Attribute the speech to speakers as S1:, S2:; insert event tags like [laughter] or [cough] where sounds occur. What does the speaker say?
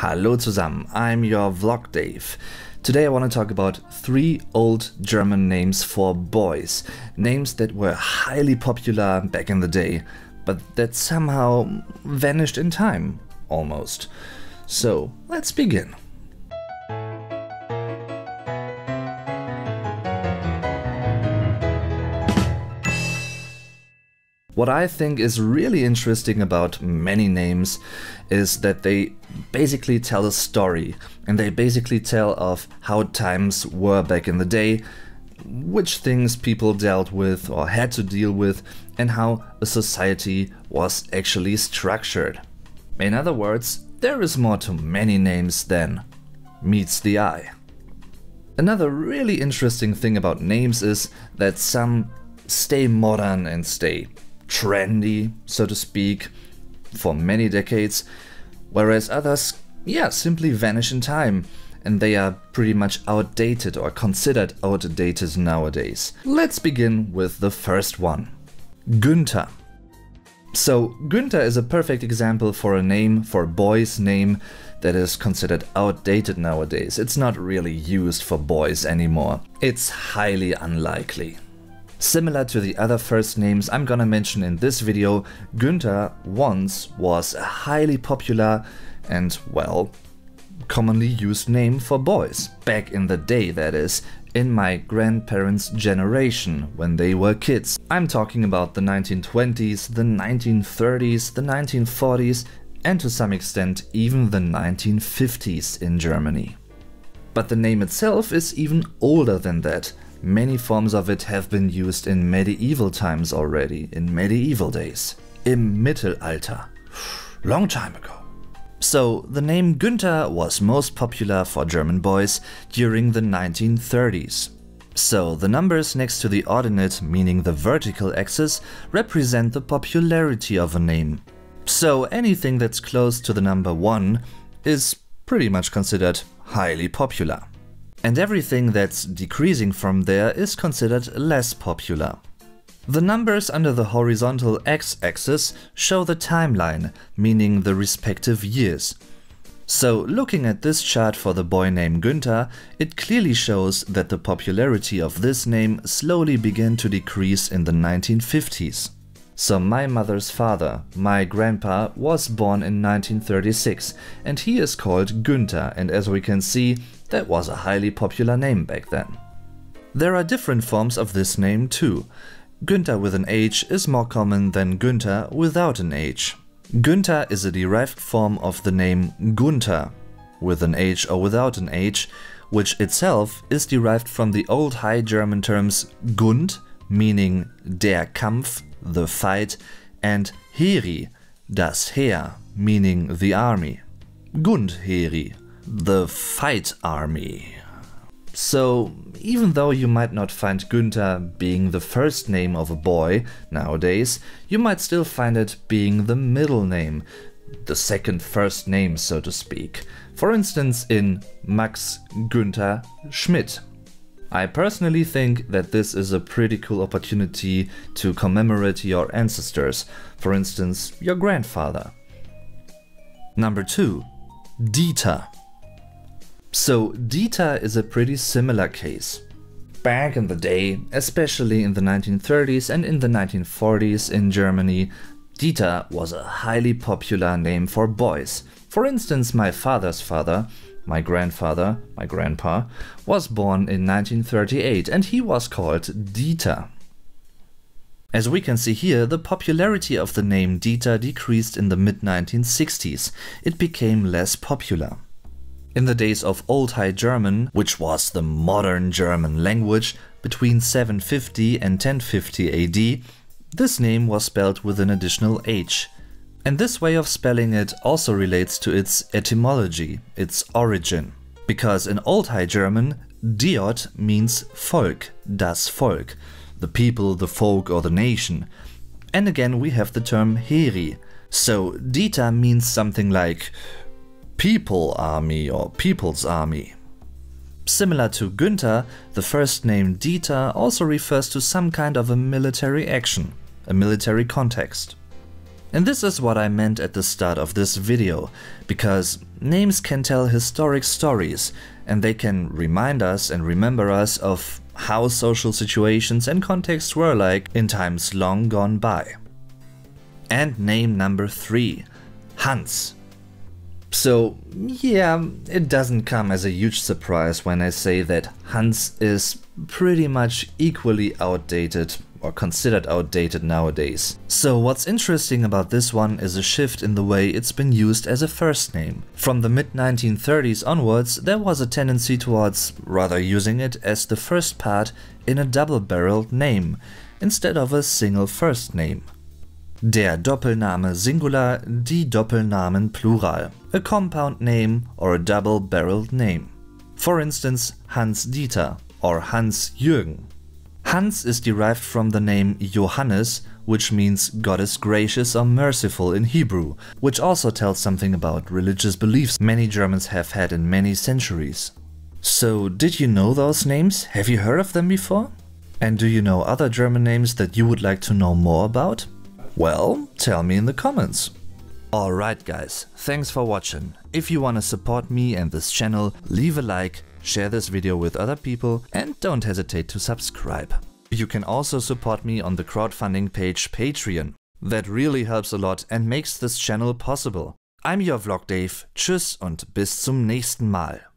S1: Hallo zusammen, I'm your vlog Dave. Today I want to talk about three old German names for boys. Names that were highly popular back in the day, but that somehow vanished in time, almost. So, let's begin. What I think is really interesting about many names is that they basically tell a story and they basically tell of how times were back in the day, which things people dealt with or had to deal with, and how a society was actually structured. In other words, there is more to many names than meets the eye. Another really interesting thing about names is that some stay modern and stay trendy, so to speak, for many decades, whereas others, yeah, simply vanish in time and they are pretty much outdated or considered outdated nowadays. Let's begin with the first one Günther. So, Günther is a perfect example for a name, for a boy's name that is considered outdated nowadays. It's not really used for boys anymore. It's highly unlikely. Similar to the other first names I'm gonna mention in this video, Günther once was a highly popular and, well, commonly used name for boys. Back in the day, that is, in my grandparents' generation, when they were kids. I'm talking about the 1920s, the 1930s, the 1940s, and to some extent even the 1950s in Germany. But the name itself is even older than that. Many forms of it have been used in medieval times already, in medieval days. Im Mittelalter. [sighs] Long time ago. So, the name Günther was most popular for German boys during the 1930s. So, the numbers next to the ordinate, meaning the vertical axis, represent the popularity of a name. So, anything that's close to the number 1 is pretty much considered highly popular and everything that's decreasing from there is considered less popular. The numbers under the horizontal x-axis show the timeline, meaning the respective years. So looking at this chart for the boy named Günther, it clearly shows that the popularity of this name slowly began to decrease in the 1950s. So my mother's father, my grandpa, was born in 1936 and he is called Günther and as we can see, that was a highly popular name back then. There are different forms of this name too. Günther with an H is more common than Günter without an H. Günther is a derived form of the name Gunther, with an H or without an H, which itself is derived from the old High German terms Gund, meaning der Kampf, the fight, and Heri, das Heer, meaning the army. Gundheri, the fight army. So, even though you might not find Günther being the first name of a boy nowadays, you might still find it being the middle name, the second first name, so to speak. For instance, in Max Günther Schmidt. I personally think that this is a pretty cool opportunity to commemorate your ancestors, for instance, your grandfather. Number 2. Dieter. So Dieter is a pretty similar case. Back in the day, especially in the 1930s and in the 1940s in Germany, Dieter was a highly popular name for boys. For instance, my father's father, my grandfather, my grandpa, was born in 1938 and he was called Dieter. As we can see here, the popularity of the name Dieter decreased in the mid 1960s. It became less popular. In the days of Old High German, which was the modern German language, between 750 and 1050 AD, this name was spelled with an additional H. And this way of spelling it also relates to its etymology, its origin. Because in Old High German, Diot means Volk, das Volk, the people, the folk or the nation. And again we have the term Heri. So Dieter means something like people army or people's army. Similar to Günther, the first name Dieter also refers to some kind of a military action, a military context. And this is what I meant at the start of this video, because names can tell historic stories and they can remind us and remember us of how social situations and contexts were like in times long gone by. And name number 3, Hans. So, yeah, it doesn't come as a huge surprise when I say that Hans is pretty much equally outdated or considered outdated nowadays. So what's interesting about this one is a shift in the way it's been used as a first name. From the mid 1930s onwards there was a tendency towards rather using it as the first part in a double-barreled name instead of a single first name. Der Doppelname Singular, die Doppelnamen Plural. A compound name or a double-barreled name. For instance, Hans Dieter or Hans Jürgen. Hans is derived from the name Johannes, which means God is gracious or merciful in Hebrew, which also tells something about religious beliefs many Germans have had in many centuries. So, did you know those names? Have you heard of them before? And do you know other German names that you would like to know more about? Well, tell me in the comments. Alright guys, thanks for watching. If you wanna support me and this channel, leave a like, share this video with other people and don't hesitate to subscribe. You can also support me on the crowdfunding page Patreon. That really helps a lot and makes this channel possible. I'm your Vlog Dave, tschüss und bis zum nächsten Mal.